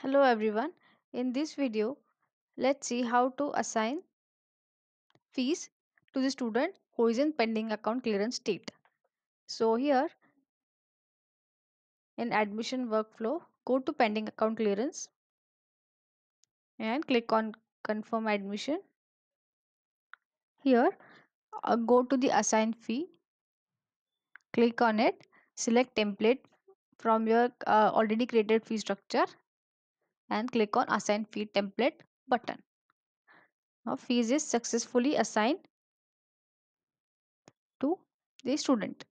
Hello everyone. In this video, let's see how to assign fees to the student who is in pending account clearance state. So here in admission workflow, go to pending account clearance and click on confirm admission. Here uh, go to the assign fee, click on it, select template from your uh, already created fee structure and click on assign fee template button. Now fees is successfully assigned to the student.